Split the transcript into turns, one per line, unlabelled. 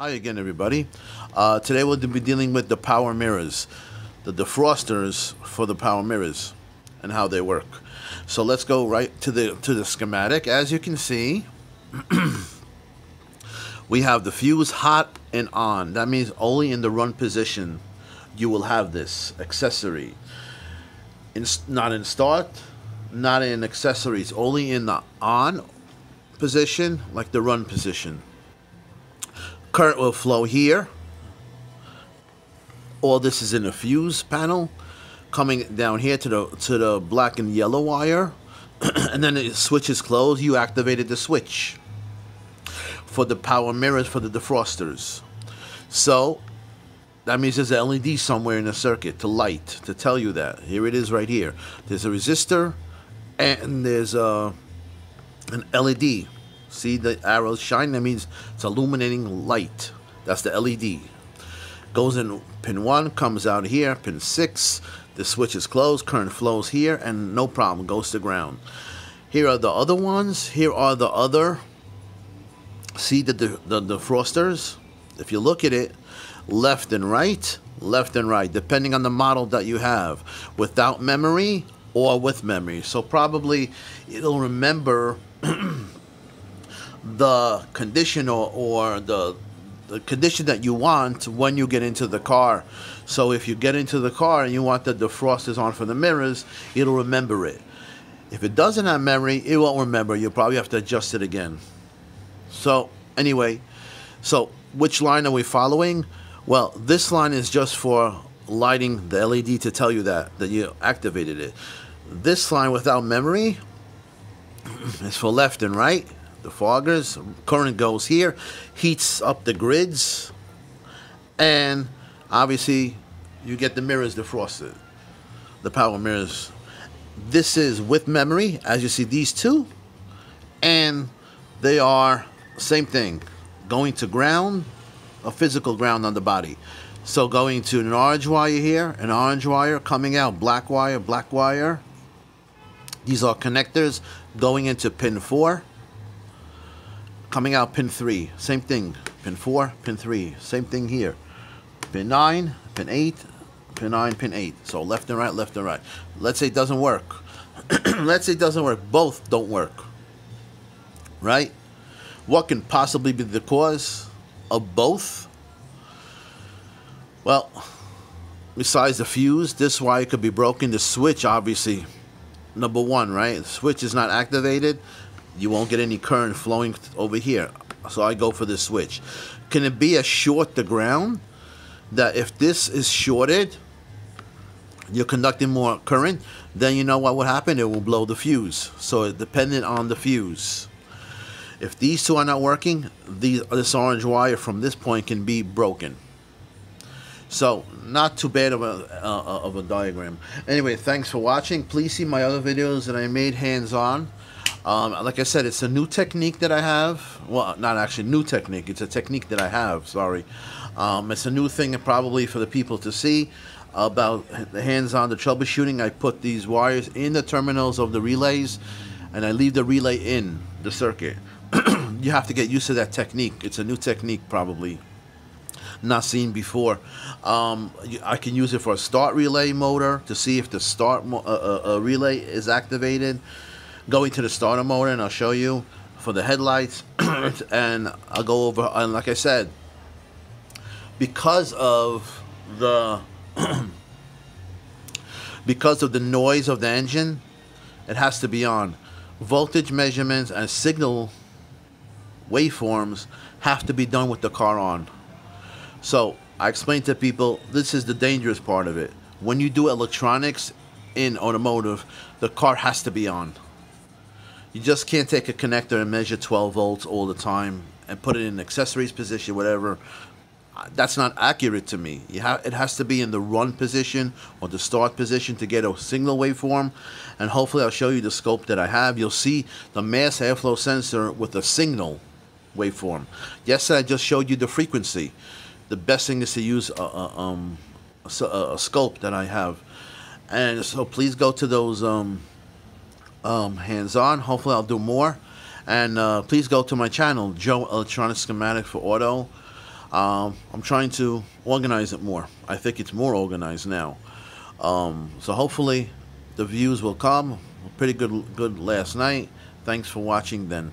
Hi again, everybody. Uh, today we'll be dealing with the power mirrors, the defrosters for the power mirrors, and how they work. So let's go right to the to the schematic. As you can see, we have the fuse hot and on. That means only in the run position you will have this accessory. In, not in start, not in accessories, only in the on position, like the run position. Current will flow here. All this is in the fuse panel. Coming down here to the to the black and yellow wire. and then the switch is closed, you activated the switch for the power mirrors for the defrosters. So that means there's an LED somewhere in the circuit to light to tell you that. Here it is right here. There's a resistor and there's a an LED. See the arrows shine? That means it's illuminating light. That's the LED. Goes in pin 1, comes out here, pin 6. The switch is closed, current flows here, and no problem, goes to ground. Here are the other ones. Here are the other. See the, the, the, defrosters? If you look at it, left and right, left and right, depending on the model that you have. Without memory or with memory. So probably it'll remember the condition or, or the the condition that you want when you get into the car. So if you get into the car and you want the defrosters on for the mirrors, it'll remember it. If it doesn't have memory, it won't remember. You'll probably have to adjust it again. So anyway, so which line are we following? Well, this line is just for lighting the LED to tell you that, that you activated it. This line without memory is for left and right defoggers. Current goes here, heats up the grids, and obviously you get the mirrors defrosted, the power mirrors. This is with memory, as you see these two, and they are same thing, going to ground, a physical ground on the body. So going to an orange wire here, an orange wire coming out, black wire, black wire. These are connectors going into pin 4 Coming out pin 3, same thing. Pin 4, pin 3, same thing here. Pin 9, pin 8, pin 9, pin 8. So left and right, left and right. Let's say it doesn't work. Let's say it doesn't work. Both don't work. Right? What can possibly be the cause of both? Well, besides the fuse, this wire could be broken. The switch, obviously, number one, right? The switch is not activated you won't get any current flowing over here. So I go for the switch. Can it be a short to ground? That if this is shorted, you're conducting more current, then you know what would happen? It will blow the fuse. So it dependent on the fuse. If these two are not working, these, this orange wire from this point can be broken. So not too bad of a, uh, of a diagram. Anyway, thanks for watching. Please see my other videos that I made hands-on. Um, like I said, it's a new technique that I have. Well, not actually new technique. It's a technique that I have. Sorry, um, it's a new thing probably for the people to see about the hands-on the troubleshooting. I put these wires in the terminals of the relays, and I leave the relay in the circuit. you have to get used to that technique. It's a new technique probably not seen before. Um, I can use it for a start relay motor to see if the start uh, uh, uh, relay is activated going to the starter motor and I'll show you for the headlights. And I'll go over and like I said because of the because of the noise of the engine it has to be on. Voltage measurements and signal waveforms have to be done with the car on. So I explain to people this is the dangerous part of it. When you do electronics in automotive the car has to be on you just can't take a connector and measure 12 volts all the time and put it in accessories position, whatever. That's not accurate to me. It has to be in the run position or the start position to get a signal waveform. And hopefully I'll show you the scope that I have. You'll see the mass airflow sensor with a signal waveform. Yes, I just showed you the frequency. The best thing is to use a, a, um, a, a scope that I have. And so please go to those um, um, hands-on. Hopefully I'll do more. And uh, please go to my channel, Joe Electronic Schematic for Auto. Um, I'm trying to organize it more. I think it's more organized now. Um, so hopefully the views will come. Pretty good, good last night. Thanks for watching then.